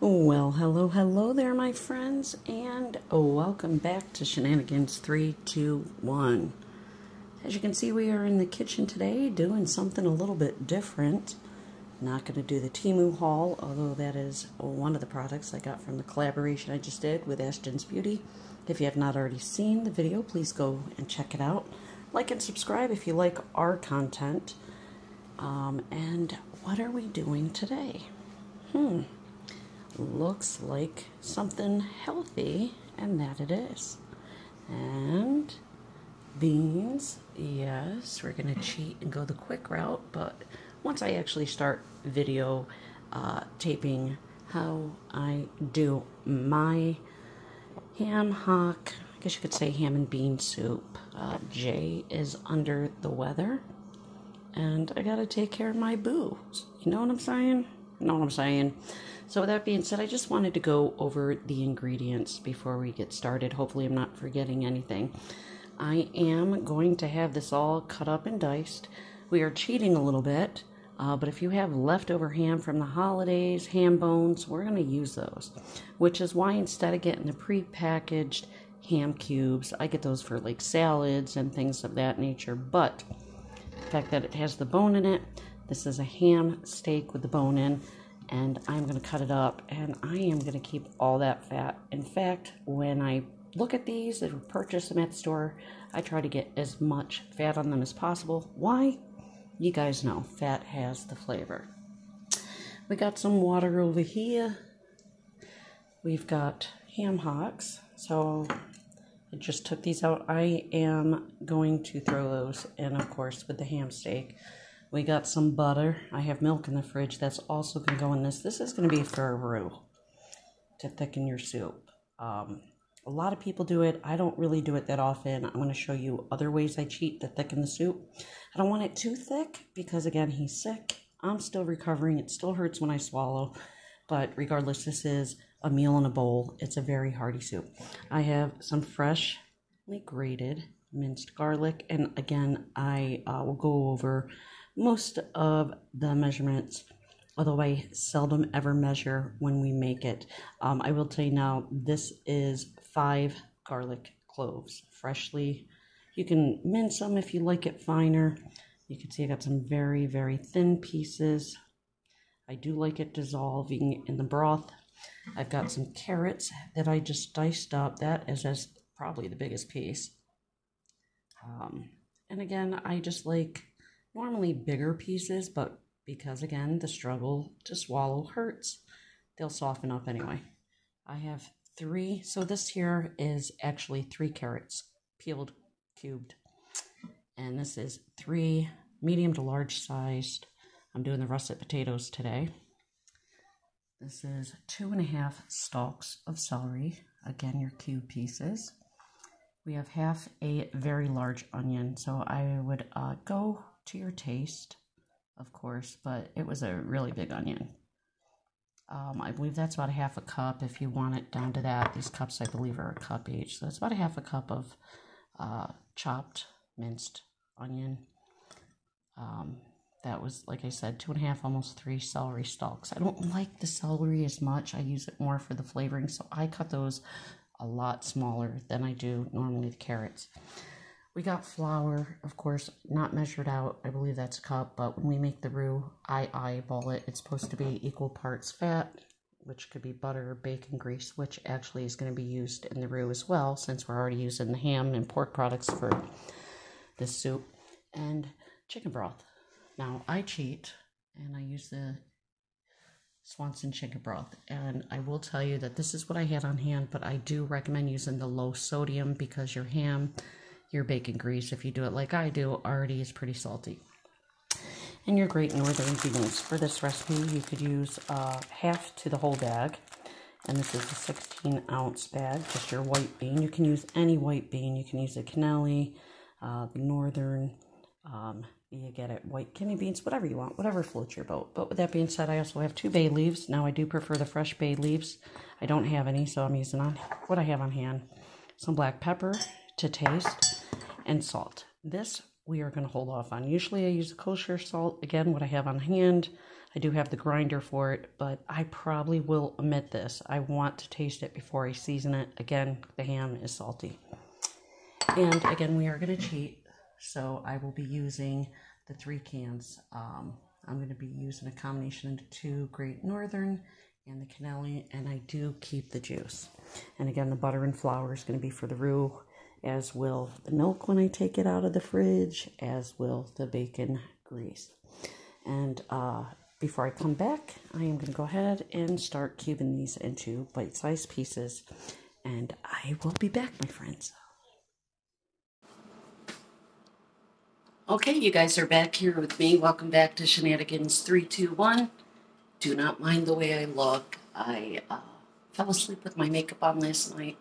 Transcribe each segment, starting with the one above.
Well, hello, hello there, my friends, and welcome back to Shenanigans 321. As you can see, we are in the kitchen today doing something a little bit different. Not going to do the Temu haul, although that is one of the products I got from the collaboration I just did with Ashton's Beauty. If you have not already seen the video, please go and check it out. Like and subscribe if you like our content. Um, and what are we doing today? Hmm looks like something healthy, and that it is. And beans, yes, we're going to cheat and go the quick route, but once I actually start video uh, taping how I do my ham hock, I guess you could say ham and bean soup. Uh, Jay is under the weather, and I gotta take care of my boo. You know what I'm saying? You know what I'm saying? So with that being said, I just wanted to go over the ingredients before we get started. Hopefully I'm not forgetting anything. I am going to have this all cut up and diced. We are cheating a little bit, uh, but if you have leftover ham from the holidays, ham bones, we're going to use those. Which is why instead of getting the pre-packaged ham cubes, I get those for like salads and things of that nature. But the fact that it has the bone in it, this is a ham steak with the bone in and I'm going to cut it up and I am going to keep all that fat. In fact, when I look at these and purchase them at the store, I try to get as much fat on them as possible. Why? You guys know, fat has the flavor. We got some water over here. We've got ham hocks. So I just took these out. I am going to throw those in, of course, with the ham steak. We got some butter. I have milk in the fridge. That's also going to go in this. This is going to be for a roux to thicken your soup. Um, a lot of people do it. I don't really do it that often. I'm going to show you other ways I cheat to thicken the soup. I don't want it too thick because, again, he's sick. I'm still recovering. It still hurts when I swallow. But regardless, this is a meal in a bowl. It's a very hearty soup. I have some freshly grated minced garlic. And again, I uh, will go over most of the measurements, although I seldom ever measure when we make it. Um, I will tell you now, this is five garlic cloves, freshly. You can mince them if you like it finer. You can see I got some very, very thin pieces. I do like it dissolving in the broth. I've got some carrots that I just diced up. That is as probably the biggest piece. Um, and again, I just like normally bigger pieces, but because again, the struggle to swallow hurts, they'll soften up anyway. I have three, so this here is actually three carrots peeled, cubed. And this is three medium to large sized. I'm doing the russet potatoes today. This is two and a half stalks of celery. Again, your cube pieces. We have half a very large onion, so I would uh, go to your taste, of course, but it was a really big onion. Um, I believe that's about a half a cup if you want it down to that. These cups, I believe, are a cup each. So it's about a half a cup of uh, chopped, minced onion. Um, that was, like I said, two and a half, almost three celery stalks. I don't like the celery as much. I use it more for the flavoring, so I cut those a lot smaller than I do normally the carrots. We got flour, of course, not measured out. I believe that's a cup, but when we make the roux, I eyeball it. It's supposed to be equal parts fat, which could be butter, or bacon grease, which actually is going to be used in the roux as well, since we're already using the ham and pork products for this soup, and chicken broth. Now, I cheat, and I use the Swanson chicken broth. And I will tell you that this is what I had on hand, but I do recommend using the low sodium because your ham your bacon grease, if you do it like I do, already is pretty salty. And your great northern beans. For this recipe, you could use uh, half to the whole bag. And this is a 16 ounce bag, just your white bean. You can use any white bean. You can use a cannelli, uh, the northern, um, you get it, white kidney beans, whatever you want, whatever floats your boat. But with that being said, I also have two bay leaves. Now, I do prefer the fresh bay leaves. I don't have any, so I'm using on what I have on hand. Some black pepper to taste and salt. This we are going to hold off on. Usually I use kosher salt, again, what I have on hand. I do have the grinder for it, but I probably will omit this. I want to taste it before I season it. Again, the ham is salty. And again, we are going to cheat, so I will be using the three cans. Um, I'm going to be using a combination of the two Great Northern and the cannelli, and I do keep the juice. And again, the butter and flour is going to be for the roux, as will the milk when I take it out of the fridge, as will the bacon grease. And uh, before I come back, I am going to go ahead and start cubing these into bite-sized pieces. And I will be back, my friends. Okay, you guys are back here with me. Welcome back to Shenanigans 321. Do not mind the way I look. I uh, fell asleep with my makeup on last night.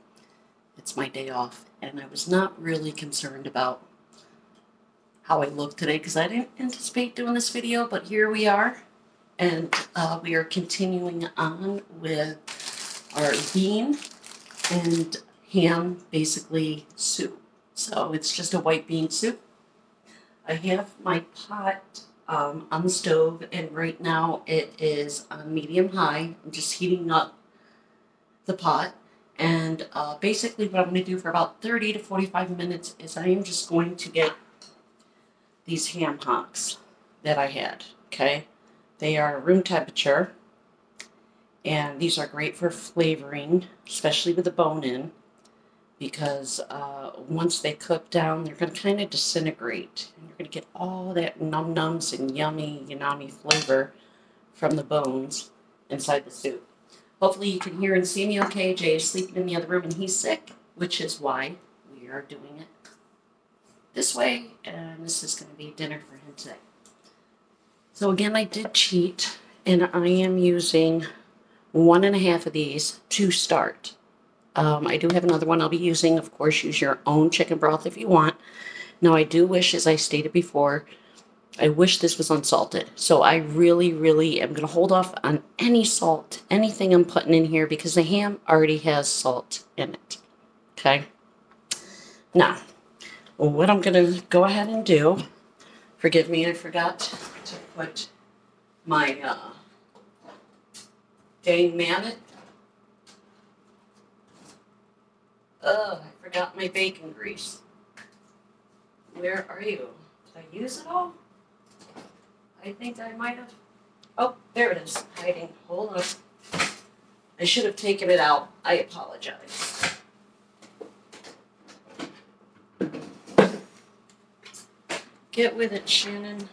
It's my day off, and I was not really concerned about how I look today because I didn't anticipate doing this video, but here we are and uh, we are continuing on with our bean and ham, basically soup. So it's just a white bean soup. I have my pot um, on the stove, and right now it is on medium high. I'm just heating up the pot. And uh, basically, what I'm going to do for about 30 to 45 minutes is I am just going to get these ham hocks that I had. Okay. They are room temperature, and these are great for flavoring, especially with the bone in, because uh, once they cook down, they're going to kind of disintegrate, and you're going to get all that num nums and yummy, yummy flavor from the bones inside the soup. Hopefully you can hear and see me okay. Jay is sleeping in the other room and he's sick, which is why we are doing it this way, and this is going to be dinner for him today. So again, I did cheat, and I am using one and a half of these to start. Um, I do have another one I'll be using. Of course, use your own chicken broth if you want. Now, I do wish, as I stated before, I wish this was unsalted. So I really, really am going to hold off on any salt, anything I'm putting in here, because the ham already has salt in it. Okay? Now, what I'm going to go ahead and do, forgive me, I forgot to put my uh, dang Mamet. Oh, I forgot my bacon grease. Where are you? Did I use it all? I think I might have. Oh, there it is, hiding. Hold on. I should have taken it out. I apologize. Get with it, Shannon.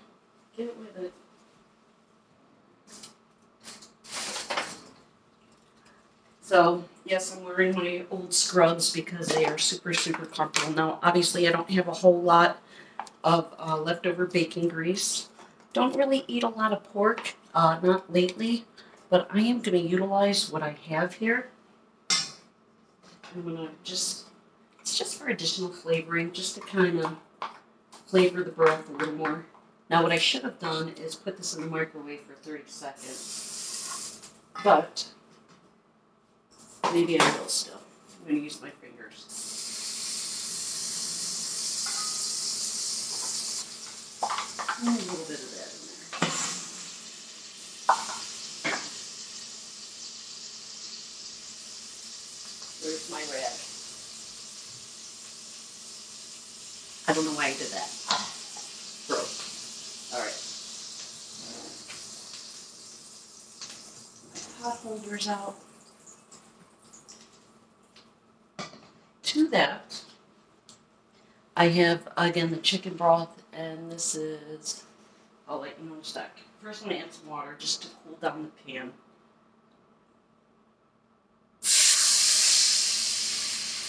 Get with it. So, yes, I'm wearing my old scrubs because they are super, super comfortable. Now, obviously, I don't have a whole lot of uh, leftover bacon grease. Don't really eat a lot of pork, uh, not lately, but I am going to utilize what I have here. I'm going to just, it's just for additional flavoring, just to kind of flavor the broth a little more. Now what I should have done is put this in the microwave for 30 seconds. But maybe I will still. I'm going to use my fingers. a little bit of that in there. Where's my rag? I don't know why I did that. Broke. Alright. Pot holders out. To that, I have, again, the chicken broth, and this is, I'll let you know in a sec. First, I'm going to add some water just to cool down the pan.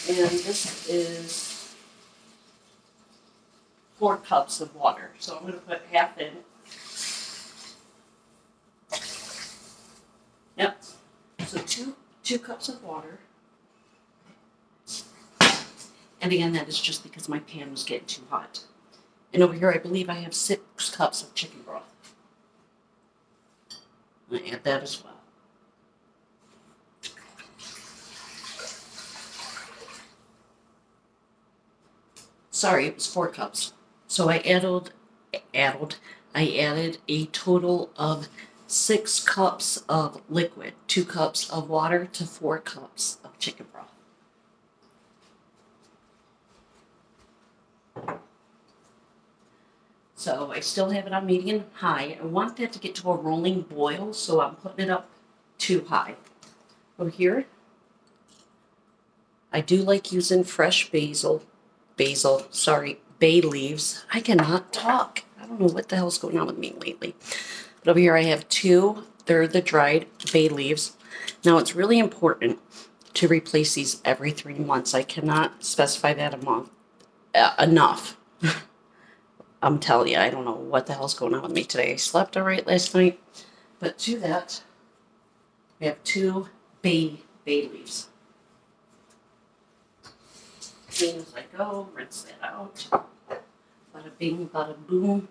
And this is four cups of water. So I'm going to put half in. Yep. So two two cups of water. And again, that is just because my pan was getting too hot. And over here, I believe I have six cups of chicken broth. I'm going to add that as well. Sorry, it was four cups. So I added, added, I added a total of six cups of liquid, two cups of water to four cups of chicken broth. So I still have it on medium high. I want that to get to a rolling boil, so I'm putting it up too high. Over here, I do like using fresh basil, basil, sorry, bay leaves. I cannot talk. I don't know what the hell's going on with me lately. But over here I have two, they're the dried bay leaves. Now it's really important to replace these every three months. I cannot specify that a uh, enough. I'm telling you, I don't know what the hell's going on with me today. I slept all right last night, but to that, we have two bay, bay leaves. Clean as I go, rinse that out. Bada bing, bada boom.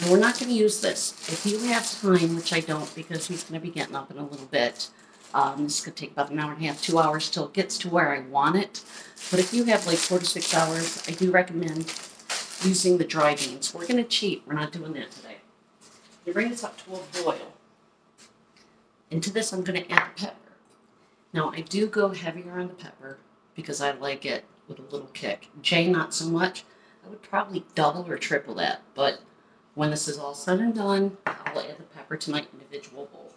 And we're not going to use this. If you have time, which I don't because he's going to be getting up in a little bit, um, this could take about an hour and a half, two hours till it gets to where I want it. But if you have like four to six hours, I do recommend using the dry beans. We're going to cheat. We're not doing that today. You bring this up to a boil. Into this, I'm going to add the pepper. Now, I do go heavier on the pepper because I like it with a little kick. Jay, not so much. I would probably double or triple that. But when this is all said and done, I'll add the pepper to my individual bowl.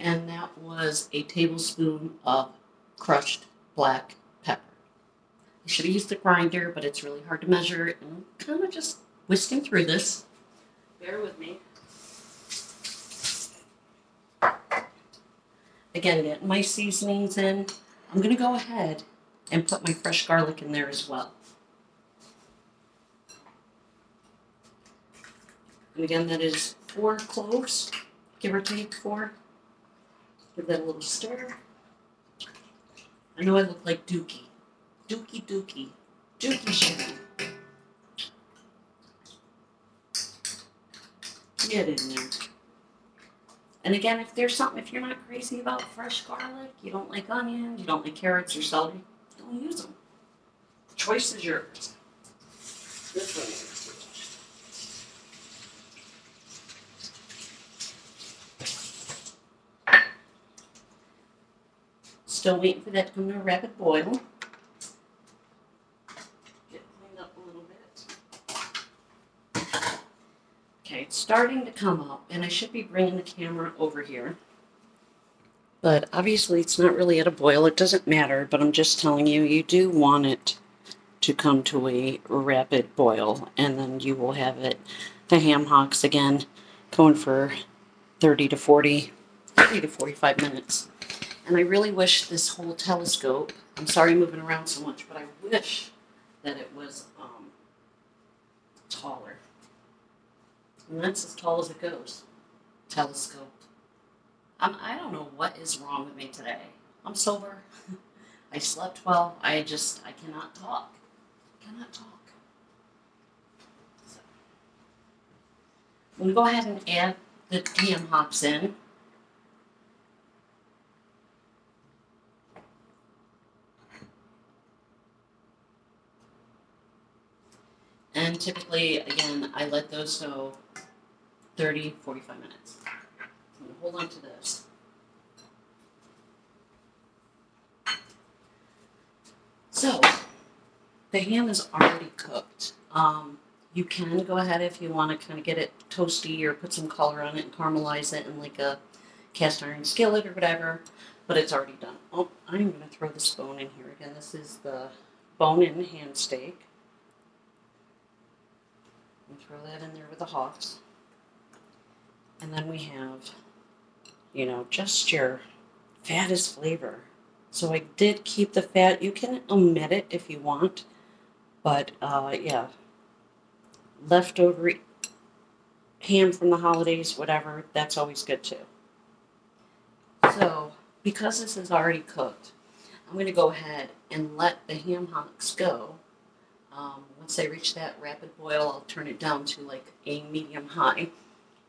And that was a tablespoon of crushed black pepper. I should have used the grinder, but it's really hard to measure. And I'm kind of just whisking through this. Bear with me. Again, getting my seasonings in. I'm going to go ahead and put my fresh garlic in there as well. And again, that is four cloves, give or take four. Give that a little stir. I know I look like Dookie. Dookie Dookie. Dookie Sugar. Get in there. And again, if there's something, if you're not crazy about fresh garlic, you don't like onions, you don't like carrots or celery, don't use them. The choice is yours. This one Still waiting for that to come to a rapid boil. Get cleaned up a little bit. Okay, it's starting to come up, and I should be bringing the camera over here. But obviously it's not really at a boil. It doesn't matter, but I'm just telling you, you do want it to come to a rapid boil, and then you will have it, the ham hocks again, going for 30 to 40, 30 to 45 minutes. And I really wish this whole telescope, I'm sorry moving around so much, but I wish that it was um, taller. And that's as tall as it goes. Telescope. I'm, I don't know what is wrong with me today. I'm sober. I slept well. I just, I cannot talk. I cannot talk. So, I'm going to go ahead and add the ham hocks in. And typically, again, I let those go 30, 45 minutes. Hold on to this. So, the ham is already cooked. Um, you can go ahead if you want to kind of get it toasty or put some color on it and caramelize it in like a cast iron skillet or whatever, but it's already done. Oh, I'm going to throw this bone in here again. This is the bone-in hand steak. And throw that in there with the hocks. And then we have, you know, just your fattest flavor. So I did keep the fat. You can omit it if you want. But, uh, yeah. Leftover ham from the holidays, whatever, that's always good too. So, because this is already cooked, I'm going to go ahead and let the ham hocks go um, once they reach that rapid boil, I'll turn it down to like a medium high.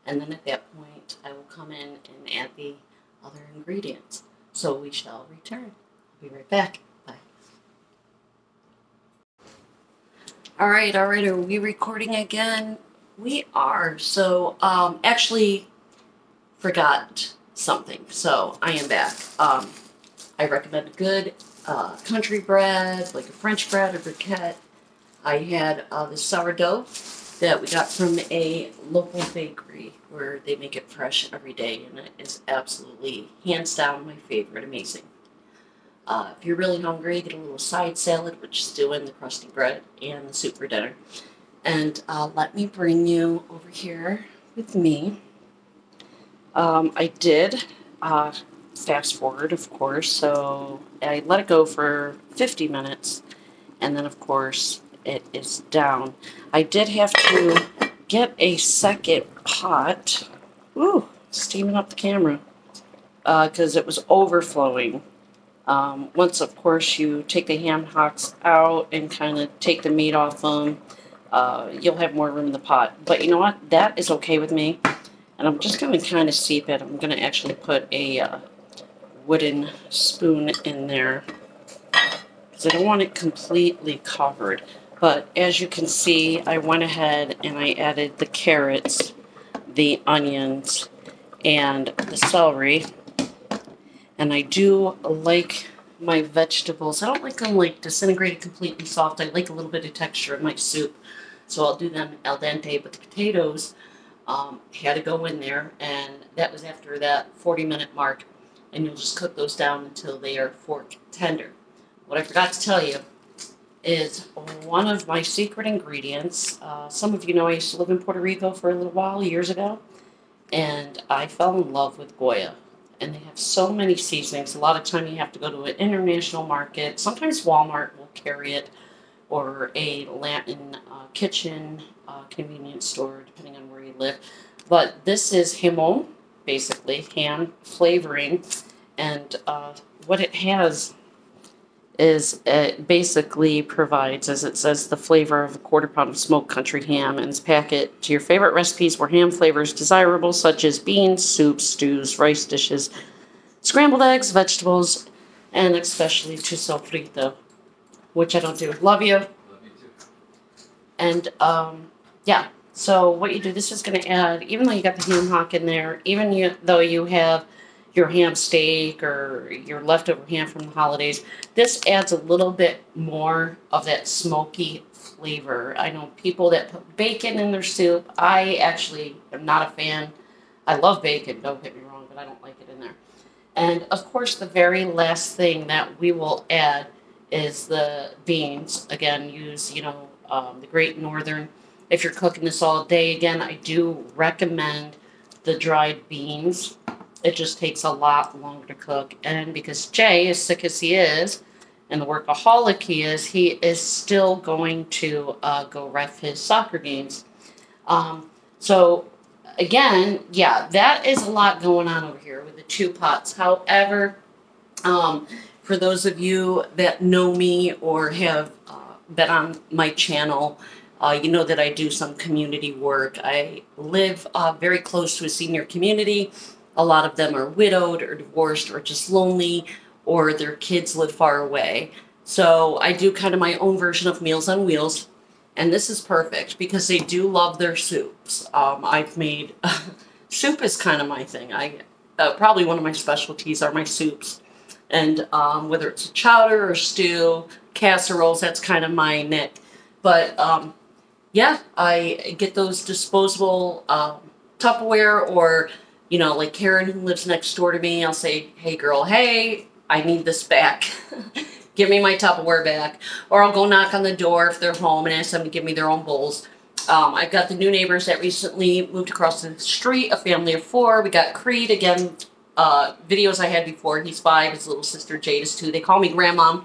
And then at that point, I will come in and add the other ingredients. So we shall return. I'll be right back. Bye. All right, all right. Are we recording again? We are. So, um, actually, forgot something. So, I am back. Um, I recommend good uh, country bread, like a French bread or briquette. I had uh, the sourdough that we got from a local bakery where they make it fresh every day, and it is absolutely, hands down, my favorite. Amazing. Uh, if you're really hungry, get a little side salad, which is doing the crusty bread and the soup for dinner. And uh, let me bring you over here with me. Um, I did uh, fast forward, of course, so I let it go for 50 minutes, and then, of course, it is down. I did have to get a second pot. Ooh, steaming up the camera. Because uh, it was overflowing. Um, once, of course, you take the ham hocks out and kind of take the meat off them, uh, you'll have more room in the pot. But you know what? That is okay with me. And I'm just going to kind of seep it. I'm going to actually put a uh, wooden spoon in there. Because I don't want it completely covered. But as you can see, I went ahead and I added the carrots, the onions, and the celery. And I do like my vegetables. I don't like them like disintegrated completely soft. I like a little bit of texture in my soup. So I'll do them al dente. But the potatoes um, had to go in there. And that was after that 40 minute mark. And you'll just cook those down until they are fork tender. What I forgot to tell you is one of my secret ingredients. Uh, some of you know I used to live in Puerto Rico for a little while years ago, and I fell in love with Goya. And they have so many seasonings. A lot of time you have to go to an international market. Sometimes Walmart will carry it, or a Latin uh, kitchen uh, convenience store, depending on where you live. But this is jamon, basically ham flavoring, and uh, what it has is it basically provides, as it says, the flavor of a quarter pound of smoked country ham and is packet to your favorite recipes where ham flavor is desirable, such as beans, soups, stews, rice dishes, scrambled eggs, vegetables, and especially to sofrito, which I don't do. Love you. Love you too. And um, yeah, so what you do, this is going to add, even though you got the ham hock in there, even you, though you have your ham steak or your leftover ham from the holidays. This adds a little bit more of that smoky flavor. I know people that put bacon in their soup. I actually am not a fan. I love bacon, don't get me wrong, but I don't like it in there. And of course, the very last thing that we will add is the beans. Again, use, you know, um, the Great Northern. If you're cooking this all day, again, I do recommend the dried beans it just takes a lot longer to cook. And because Jay, as sick as he is, and the workaholic he is, he is still going to uh, go ref his soccer games. Um, so, again, yeah, that is a lot going on over here with the two pots. However, um, for those of you that know me or have uh, been on my channel, uh, you know that I do some community work. I live uh, very close to a senior community a lot of them are widowed or divorced or just lonely or their kids live far away. So I do kind of my own version of Meals on Wheels. And this is perfect because they do love their soups. Um, I've made, soup is kind of my thing. I uh, Probably one of my specialties are my soups. And um, whether it's a chowder or stew, casseroles, that's kind of my nick. But um, yeah, I get those disposable um, Tupperware or you know, like Karen who lives next door to me, I'll say, hey girl, hey, I need this back. give me my Tupperware back. Or I'll go knock on the door if they're home and ask them to give me their own bowls. Um, I've got the new neighbors that recently moved across the street, a family of four. We got Creed, again, uh, videos I had before. He's five, his little sister Jade is two. They call me Grandma.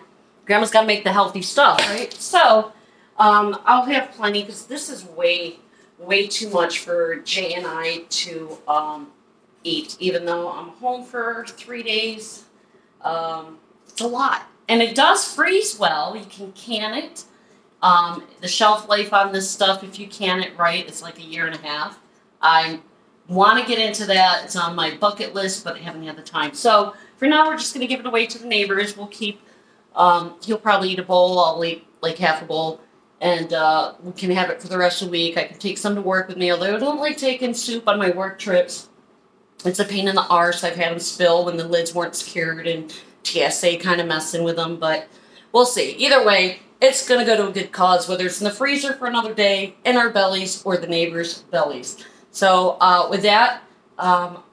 Grandma's got to make the healthy stuff, right? So, um, I'll have plenty because this is way, way too much for Jay and I to um, eat, even though I'm home for three days. Um, it's a lot. And it does freeze well. You can can it. Um, the shelf life on this stuff, if you can it right, it's like a year and a half. I want to get into that. It's on my bucket list, but I haven't had the time. So for now, we're just going to give it away to the neighbors. We'll keep, um, he'll probably eat a bowl. I'll eat like half a bowl. and uh, we can have it for the rest of the week. I can take some to work with me, although I don't like taking soup on my work trips. It's a pain in the arse. I've had them spill when the lids weren't secured and TSA kind of messing with them, but we'll see. Either way, it's going to go to a good cause, whether it's in the freezer for another day, in our bellies, or the neighbors' bellies. So uh, with that, um,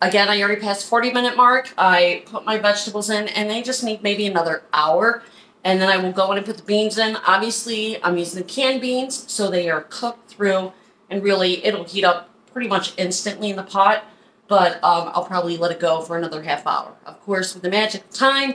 again, I already passed 40 minute mark. I put my vegetables in, and they just need maybe another hour and then I will go in and put the beans in. Obviously, I'm using the canned beans, so they are cooked through, and really, it'll heat up pretty much instantly in the pot, but um, I'll probably let it go for another half hour. Of course, with the magic time,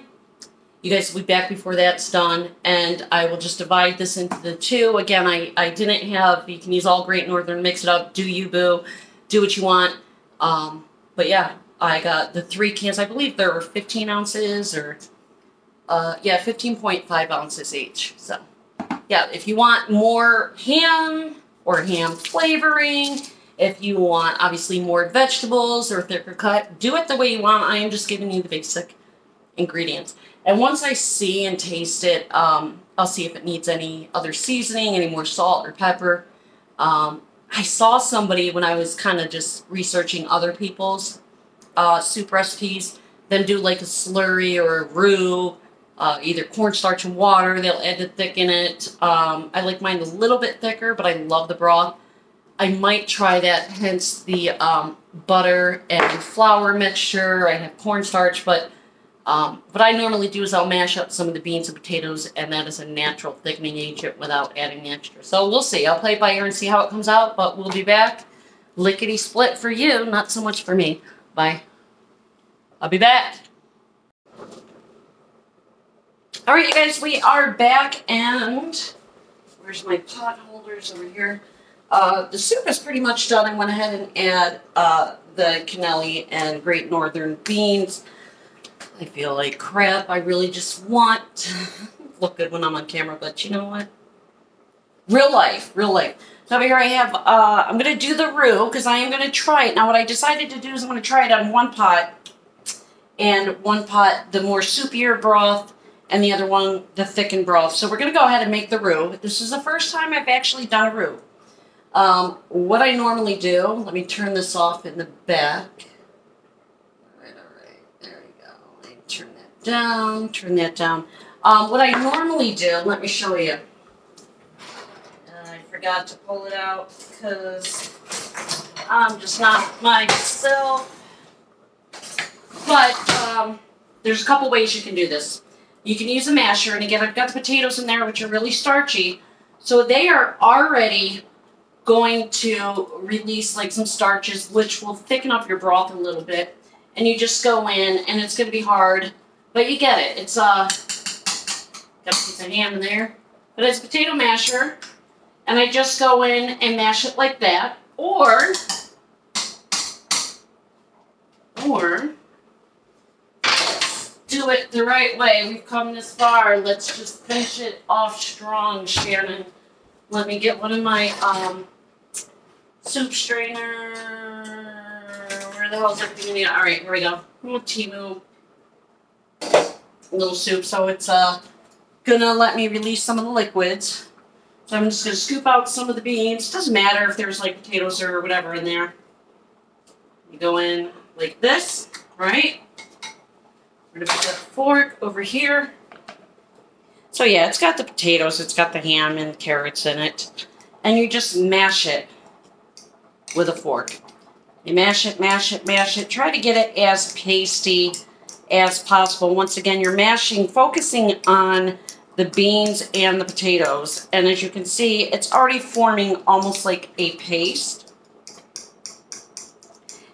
you guys will be back before that's done, and I will just divide this into the two. Again, I, I didn't have, you can use all Great Northern, mix it up, do you, boo, do what you want. Um, but yeah, I got the three cans, I believe there were 15 ounces or uh, yeah, 15.5 ounces each. So, yeah, if you want more ham or ham flavoring, if you want obviously more vegetables or thicker cut, do it the way you want. I am just giving you the basic ingredients. And once I see and taste it, um, I'll see if it needs any other seasoning, any more salt or pepper. Um, I saw somebody when I was kind of just researching other people's uh, soup recipes, them do like a slurry or a roux uh, either cornstarch and water. They'll add to thicken it. Um, I like mine a little bit thicker, but I love the broth. I might try that, hence the um, butter and flour mixture. I have cornstarch, but um, what I normally do is I'll mash up some of the beans and potatoes, and that is a natural thickening agent without adding extra. So we'll see. I'll play it by ear and see how it comes out, but we'll be back. Lickety split for you, not so much for me. Bye. I'll be back. All right, you guys, we are back, and where's my pot holders over here? Uh, the soup is pretty much done. I went ahead and add uh, the cannelli and Great Northern beans. I feel like crap. I really just want look good when I'm on camera, but you know what? Real life, real life. So here I have, uh, I'm going to do the roux because I am going to try it. Now what I decided to do is I'm going to try it on one pot and one pot, the more soupier broth and the other one, the thickened broth. So we're going to go ahead and make the roux. This is the first time I've actually done a roux. Um, what I normally do, let me turn this off in the back. All right, all right, there we go. turn that down, turn that down. Um, what I normally do, let me show you. I forgot to pull it out because I'm just not myself. But um, there's a couple ways you can do this. You can use a masher, and again, I've got the potatoes in there, which are really starchy. So they are already going to release like some starches, which will thicken up your broth a little bit. And you just go in, and it's going to be hard, but you get it. It's uh, got a piece of ham in there. But it's potato masher, and I just go in and mash it like that. Or, or, do it the right way. We've come this far. Let's just finish it off strong, Shannon. Let me get one of my um, soup strainer. Where the hell is everything? All right, here we go. Little Temu little soup. So it's uh gonna let me release some of the liquids. So I'm just gonna scoop out some of the beans. Doesn't matter if there's like potatoes or whatever in there. You go in like this, right? We're gonna put that fork over here. So yeah, it's got the potatoes, it's got the ham and carrots in it. And you just mash it with a fork. You mash it, mash it, mash it. Try to get it as pasty as possible. Once again, you're mashing, focusing on the beans and the potatoes. And as you can see, it's already forming almost like a paste.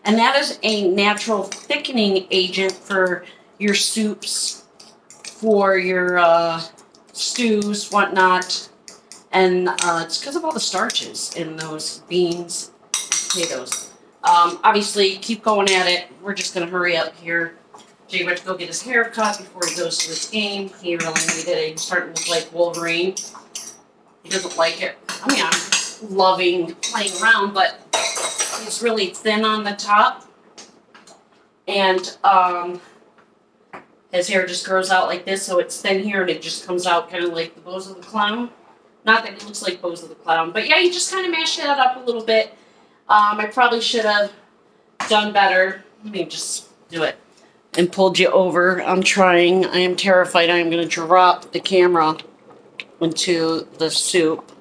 And that is a natural thickening agent for your soups, for your uh, stews, whatnot. And uh, it's because of all the starches in those beans potatoes. Um, obviously, keep going at it. We're just going to hurry up here. Jay went to go get his hair cut before he goes to his game. He really needed it. He's starting to look like Wolverine. He doesn't like it. I mean, I'm loving playing around, but he's really thin on the top. And um, his hair just grows out like this, so it's thin here and it just comes out kind of like the Bozo the Clown. Not that it looks like Bozo the Clown. But yeah, you just kind of mash that up a little bit. Um, I probably should have done better. Let me just do it. And pulled you over. I'm trying. I am terrified I am going to drop the camera into the soup.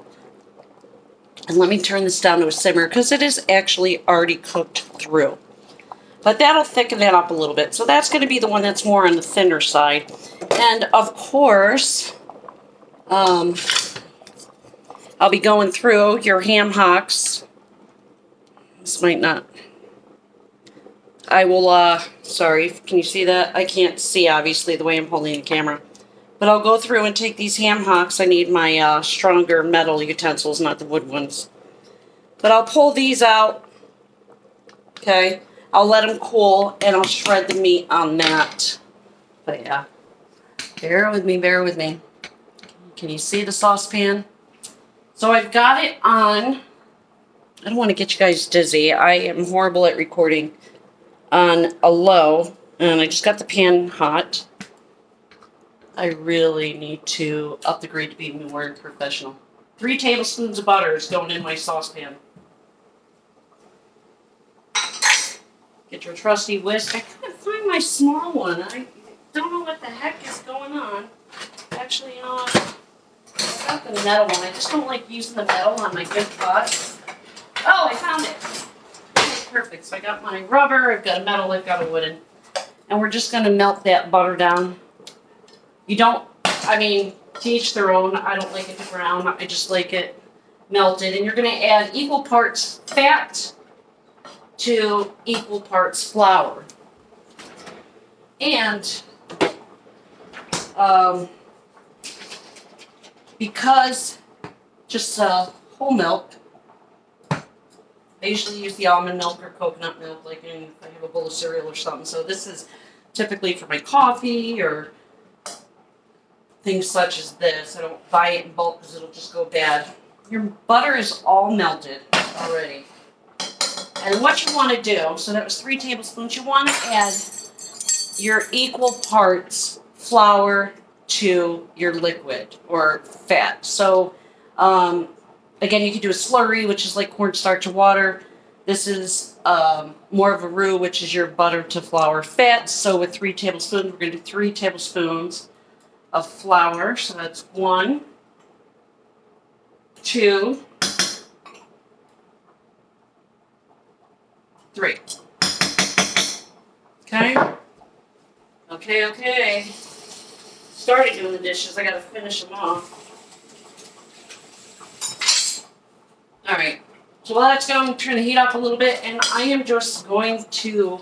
And let me turn this down to a simmer because it is actually already cooked through. But that'll thicken that up a little bit. So that's going to be the one that's more on the thinner side. And of course, um, I'll be going through your ham hocks. This might not. I will, uh, sorry, can you see that? I can't see, obviously, the way I'm holding the camera. But I'll go through and take these ham hocks. I need my uh, stronger metal utensils, not the wood ones. But I'll pull these out. Okay. I'll let them cool, and I'll shred the meat on that. But yeah. Bear with me, bear with me. Can you see the saucepan? So I've got it on, I don't want to get you guys dizzy. I am horrible at recording on a low, and I just got the pan hot. I really need to up the grade to be more professional. Three tablespoons of butter is going in my saucepan. Get your trusty whisk. I couldn't find my small one. I don't know what the heck is going on. Actually, you what? I got the metal one. I just don't like using the metal on my good pots. Oh, I found it. Perfect. So I got my rubber, I've got a metal, I've got a wooden. And we're just going to melt that butter down. You don't, I mean, to each their own. I don't like it to brown. I just like it melted. And you're going to add equal parts fat to equal parts flour. And um, because just uh, whole milk, usually use the almond milk or coconut milk, like in, if I have a bowl of cereal or something. So this is typically for my coffee or things such as this. I don't buy it in bulk because it'll just go bad. Your butter is all melted already. And what you want to do, so that was three tablespoons, you want to add your equal parts flour to your liquid or fat. So um, again, you can do a slurry, which is like cornstarch and water. This is um, more of a roux, which is your butter to flour fat. So with three tablespoons, we're going to do three tablespoons of flour. So that's one, two, three. Okay? Okay, okay. Started doing the dishes. I gotta finish them off. Alright. So while that's going, turn the heat up a little bit, and I am just going to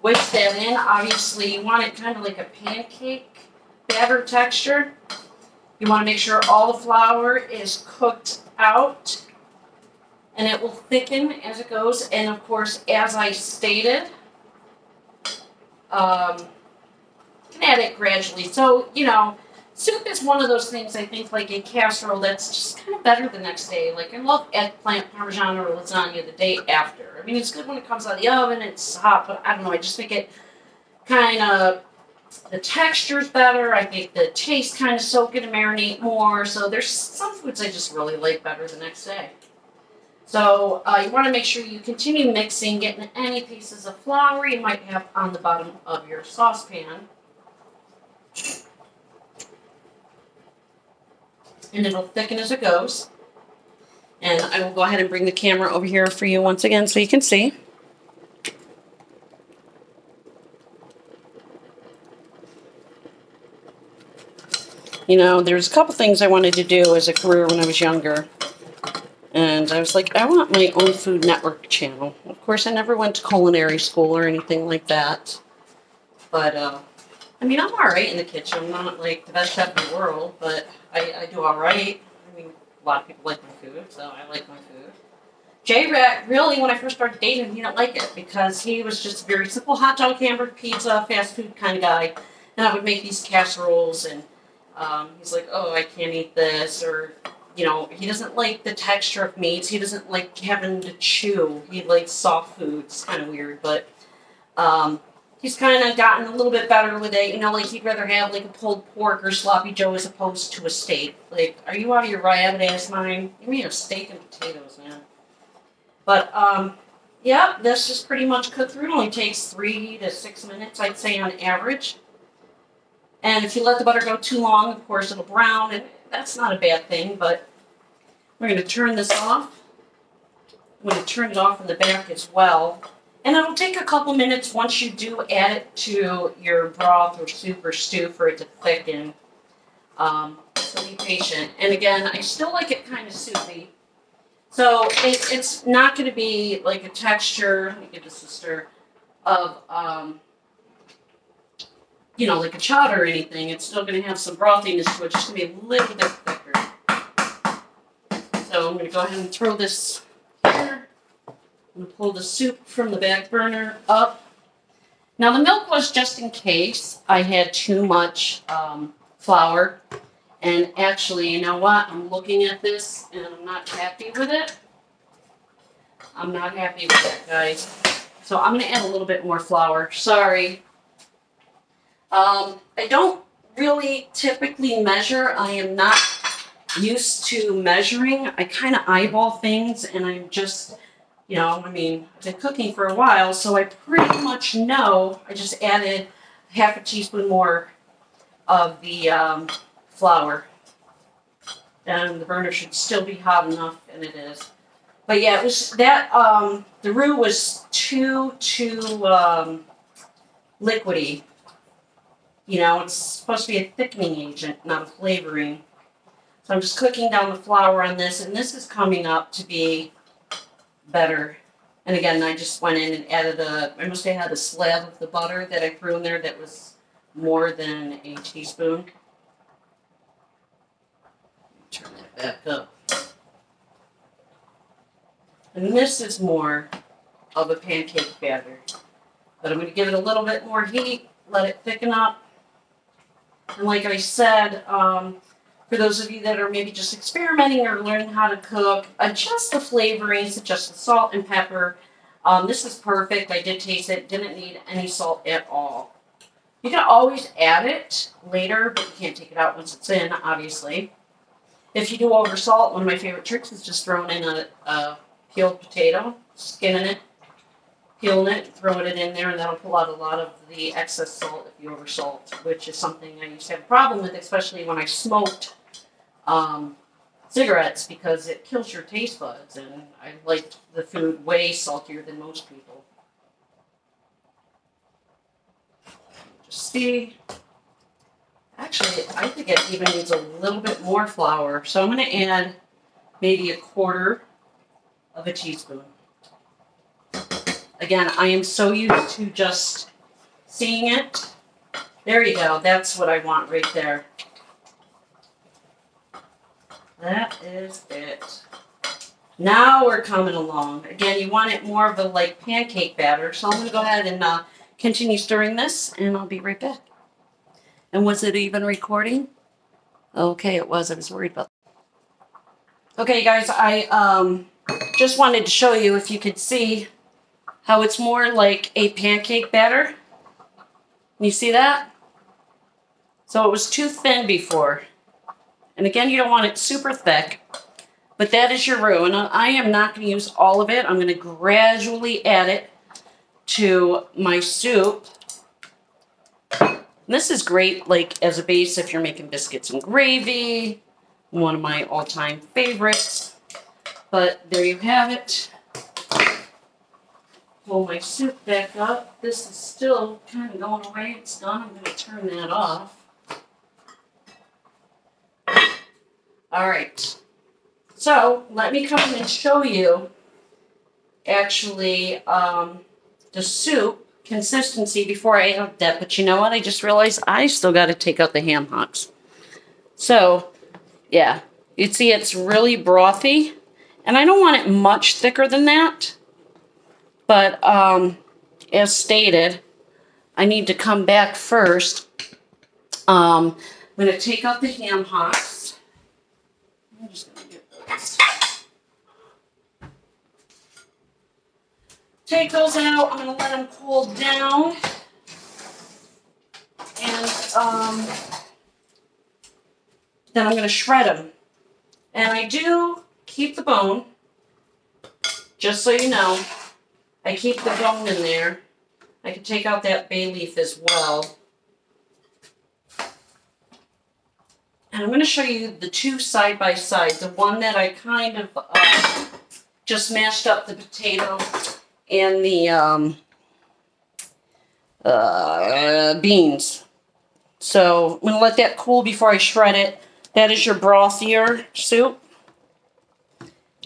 whisk that in. Obviously, you want it kind of like a pancake batter texture. You want to make sure all the flour is cooked out and it will thicken as it goes. And of course, as I stated, um, can add it gradually. So, you know, soup is one of those things I think like a casserole that's just kind of better the next day. Like I love eggplant parmesan or lasagna the day after. I mean, it's good when it comes out of the oven, it's hot, but I don't know, I just think it kind of the texture's better. I think the taste kind of soak in and marinate more. So there's some foods I just really like better the next day. So uh, you want to make sure you continue mixing, getting any pieces of flour you might have on the bottom of your saucepan. And it'll thicken as it goes. And I will go ahead and bring the camera over here for you once again so you can see. You know, there's a couple things I wanted to do as a career when I was younger. And I was like, I want my own Food Network channel. Of course, I never went to culinary school or anything like that. But, uh, I mean, I'm alright in the kitchen. I'm not, like, the best chef in the world, but I, I do alright. I mean, a lot of people like my food, so I like my food. J-Rat, really, when I first started dating him, he didn't like it because he was just a very simple hot dog, hamburger, pizza, fast food kind of guy. And I would make these casseroles and um, he's like, oh, I can't eat this, or, you know, he doesn't like the texture of meats. He doesn't like having to chew. He likes soft foods. kind of weird, but um, he's kind of gotten a little bit better with it. You know, like he'd rather have like a pulled pork or sloppy joe as opposed to a steak. Like, are you out of your rabbit ass mind? Give me a steak and potatoes, man. But um, yeah, this is pretty much cooked through. It only takes three to six minutes, I'd say, on average. And if you let the butter go too long, of course, it'll brown, and that's not a bad thing, but we're going to turn this off. I'm going to turn it off in the back as well. And it'll take a couple minutes once you do add it to your broth or soup or stew for it to thicken. Um, so be patient. And again, I still like it kind of soupy. So it, it's not going to be like a texture, let me give this a stir, of, um, you know, like a chowder or anything. It's still going to have some brothiness to it, just going to be a little bit thicker. So I'm going to go ahead and throw this. I'm to pull the soup from the back burner up. Now the milk was just in case I had too much um, flour and actually, you know what? I'm looking at this and I'm not happy with it. I'm not happy with that, guys. So I'm going to add a little bit more flour. Sorry. Um, I don't really typically measure. I am not used to measuring. I kind of eyeball things and I'm just, you know, I mean, I've been cooking for a while, so I pretty much know. I just added half a teaspoon more of the um, flour. And the burner should still be hot enough, and it is. But yeah, it was that, um, the roux was too, too um, liquidy. You know, it's supposed to be a thickening agent, not a flavoring. So I'm just cooking down the flour on this, and this is coming up to be better. And again, I just went in and added a, I must have had a slab of the butter that I threw in there that was more than a teaspoon. Turn that back up. And this is more of a pancake batter. But I'm going to give it a little bit more heat, let it thicken up. And like I said, um, for those of you that are maybe just experimenting or learning how to cook, adjust the flavorings, adjust the salt and pepper. Um, this is perfect. I did taste it. Didn't need any salt at all. You can always add it later, but you can't take it out once it's in, obviously. If you do over salt, one of my favorite tricks is just throwing in a, a peeled potato, skinning it, peeling it, throwing it in there, and that'll pull out a lot of the excess salt if you over salt, which is something I used to have a problem with, especially when I smoked um, cigarettes, because it kills your taste buds, and I liked the food way saltier than most people. Just see. Actually, I think it even needs a little bit more flour. So I'm going to add maybe a quarter of a teaspoon. Again, I am so used to just seeing it. There you go. That's what I want right there. That is it. Now we're coming along. Again, you want it more of a like pancake batter. So I'm going to go ahead and uh, continue stirring this, and I'll be right back. And was it even recording? Okay, it was. I was worried about that. Okay, guys, I um, just wanted to show you if you could see how it's more like a pancake batter. You see that? So it was too thin before. And again, you don't want it super thick, but that is your roux. And I am not going to use all of it. I'm going to gradually add it to my soup. And this is great like as a base if you're making biscuits and gravy. One of my all-time favorites. But there you have it. Pull my soup back up. This is still kind of going away. It's done. I'm going to turn that off. All right. So let me come and show you actually um, the soup consistency before I add that. But you know what? I just realized I still got to take out the ham hocks. So, yeah. You see it's really brothy. And I don't want it much thicker than that. But um, as stated, I need to come back first. Um, I'm going to take out the ham hocks. I'm just going to get those. Take those out. I'm going to let them cool down. And um, then I'm going to shred them. And I do keep the bone, just so you know. I keep the bone in there. I can take out that bay leaf as well. And I'm going to show you the two side by side. The one that I kind of uh, just mashed up the potato and the um, uh, beans. So I'm going to let that cool before I shred it. That is your brothier soup.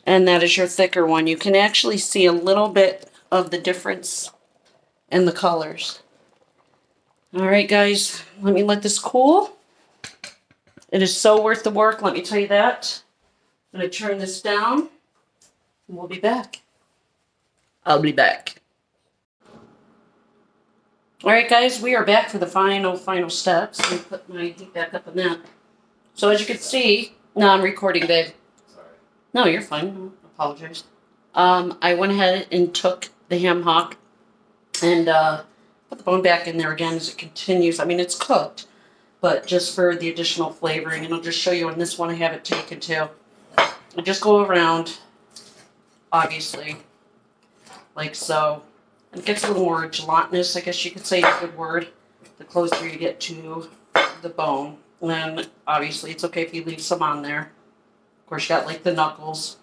And that is your thicker one. You can actually see a little bit of the difference in the colors. All right, guys, let me let this cool. It is so worth the work, let me tell you that. I'm going to turn this down, and we'll be back. I'll be back. All right, guys, we are back for the final, final steps. Let me put my heat back up on that. So as you can see, no, I'm recording, babe. Sorry. No, you're fine. I apologize. Um, I went ahead and took the ham hock and uh, put the bone back in there again as it continues. I mean, it's cooked, but just for the additional flavoring. And I'll just show you on this one I have it taken too. I just go around, obviously, like so. And it gets a little more gelatinous, I guess you could say a good word, the closer you get to the bone. And obviously it's okay if you leave some on there. Of course, you got like the knuckles.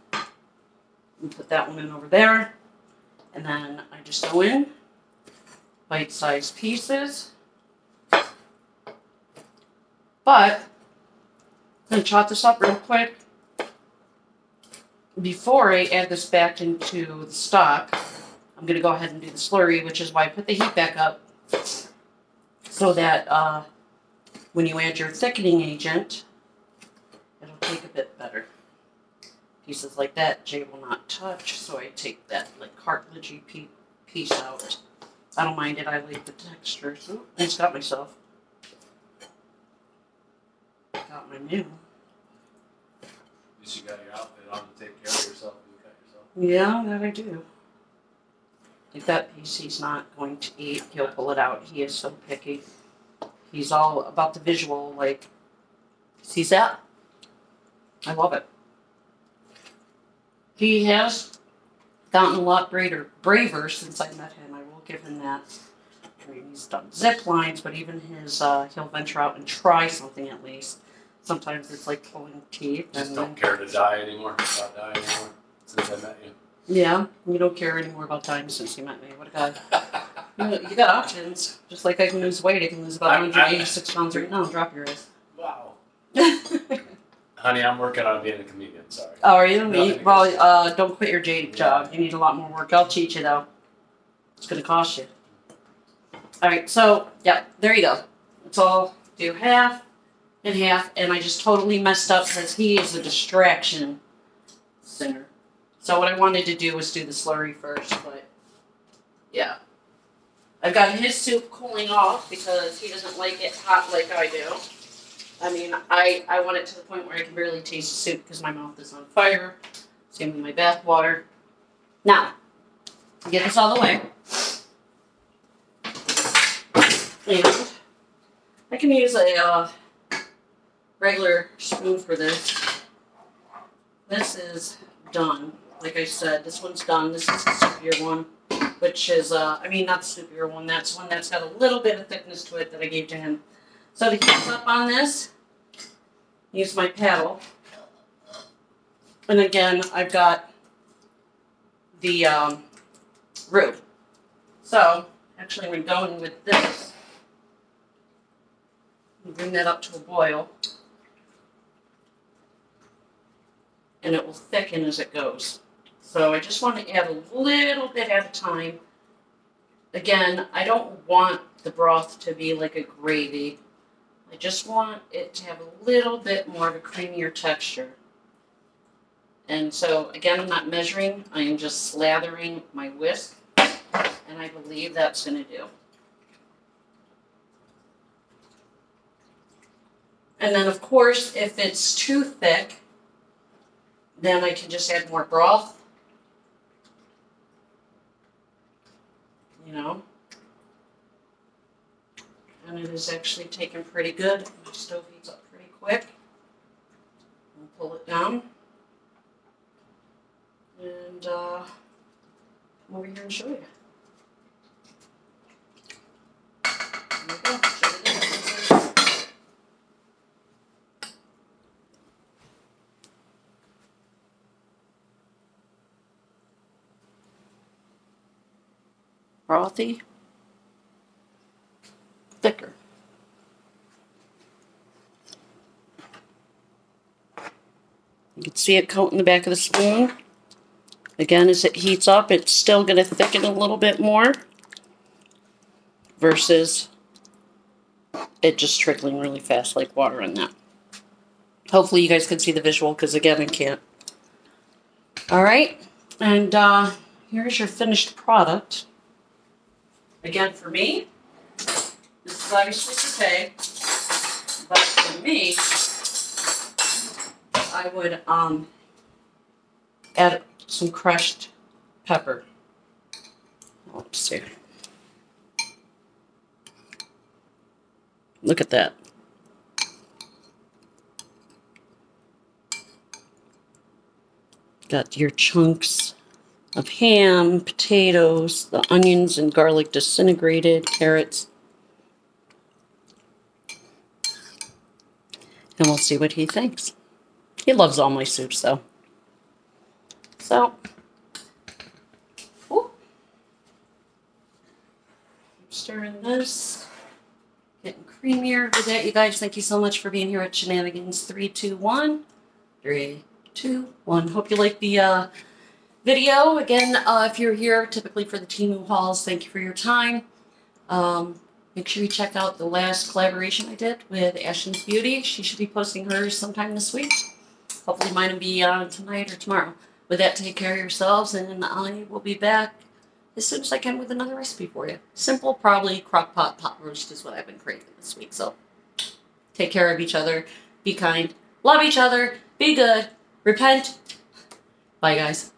And put that one in over there. And then I just go in, bite-sized pieces. But, I'm going to chop this up real quick before I add this back into the stock. I'm going to go ahead and do the slurry, which is why I put the heat back up so that uh, when you add your thickening agent, it'll take a bit better. Pieces like that Jay will not touch, so I take that like cartilagey piece out. I don't mind it, I like the texture. So I just got myself. My meal. At least you got your outfit on to take care of yourself you yourself. Yeah, that I do. If that piece he's not going to eat, he'll pull it out. He is so picky. He's all about the visual, like, sees that. I love it. He has gotten a lot braver, braver since I met him. I will give him that. I mean, he's done zip lines, but even his, uh, he'll venture out and try something at least. Sometimes it's like pulling teeth. Just and don't care to die anymore. Not die anymore since I met you. Yeah, you don't care anymore about time since you met me. What a guy. you, you got options. Just like I can lose weight, I can lose about I'm- 186 pounds right now. Drop your ass. Wow. oh, Honey, I'm working on being a comedian. Sorry. are you? You- well, uh, don't quit your day Yeah. job. You need a lot more work. I'll teach you though. It's gonna cost you. All right, so yeah, there you go. Let's all do half and half, and I just totally messed up because he is a distraction singer. So what I wanted to do was do the slurry first, but yeah. I've got his soup cooling off because he doesn't like it hot like I do. I mean, I, I want it to the point where I can barely taste the soup because my mouth is on fire. Same with my bath water. Now, get this all the way. And I can use a uh, regular spoon for this. This is done. Like I said, this one's done. This is the soupier one, which is, uh, I mean, not the soupier one. That's one that's got a little bit of thickness to it that I gave to him. So to heat up on this, use my paddle. And again, I've got the um, roux. So, actually, we're going with this. Bring that up to a boil. And it will thicken as it goes. So I just want to add a little bit at a time. Again, I don't want the broth to be like a gravy. I just want it to have a little bit more of a creamier texture. And so, again, I'm not measuring. I am just slathering my whisk. And I believe that's going to do. And then, of course, if it's too thick, then I can just add more broth. You know? and it is actually taken pretty good. My stove heats up pretty quick. I'll pull it down. And uh, come over here and show you. There we go. Show you the differences. Frothy. Thicker. You can see it coat in the back of the spoon. Again, as it heats up, it's still going to thicken a little bit more versus it just trickling really fast like water in that. Hopefully you guys can see the visual because again, I can't. All right, and uh, here's your finished product. Again, for me, this is obviously pay, but for me, I would um, add some crushed pepper. Let's see. Look at that. Got your chunks of ham, potatoes, the onions and garlic disintegrated, carrots. And we'll see what he thinks. He loves all my soups, though. So, ooh. stirring this, getting creamier. With that, you guys, thank you so much for being here at Shenanigans. Three, two, one. Three, two, one. Hope you like the uh, video. Again, uh, if you're here typically for the Temu hauls, thank you for your time. Um, make sure you check out the last collaboration I did with Ashton's Beauty. She should be posting hers sometime this week. Hopefully mine will be uh, tonight or tomorrow. With that, take care of yourselves, and I will be back as soon as I can with another recipe for you. Simple, probably crock pot pot roast is what I've been craving this week. So take care of each other, be kind, love each other, be good, repent. Bye, guys.